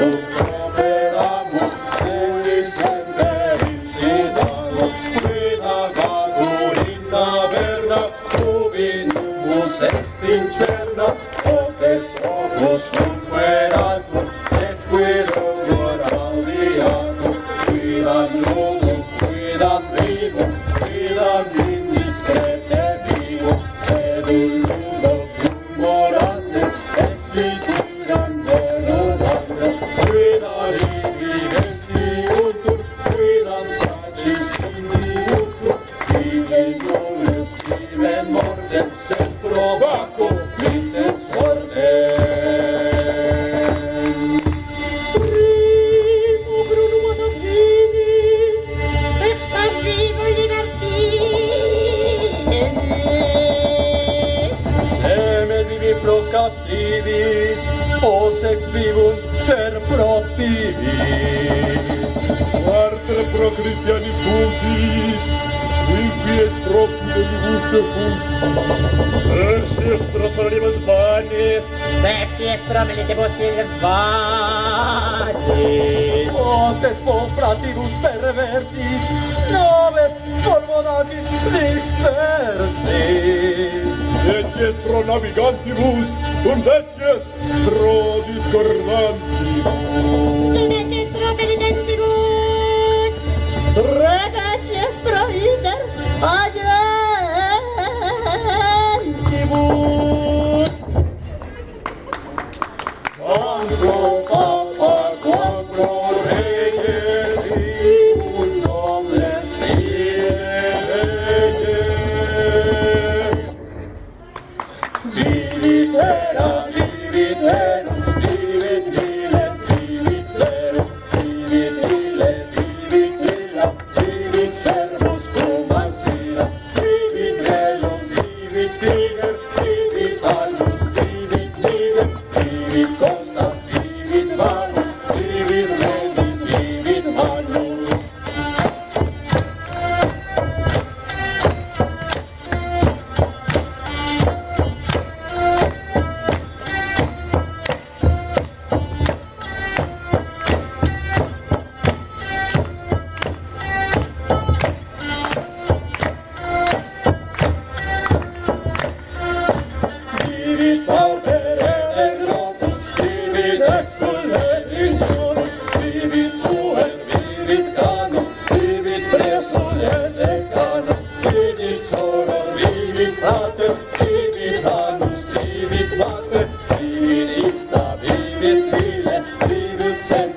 Thank you. relativis vivum per protivis Arter pro Christianis cultis Quinquies proprio divus cum Septies pro solibus vanis Septies pro militibus silvanis Pontes po fratibus perversis Noves formonatis dispersis. Secies pro navigantibus und letztes Brot pro discordanti. Yeah. said, Jesus said.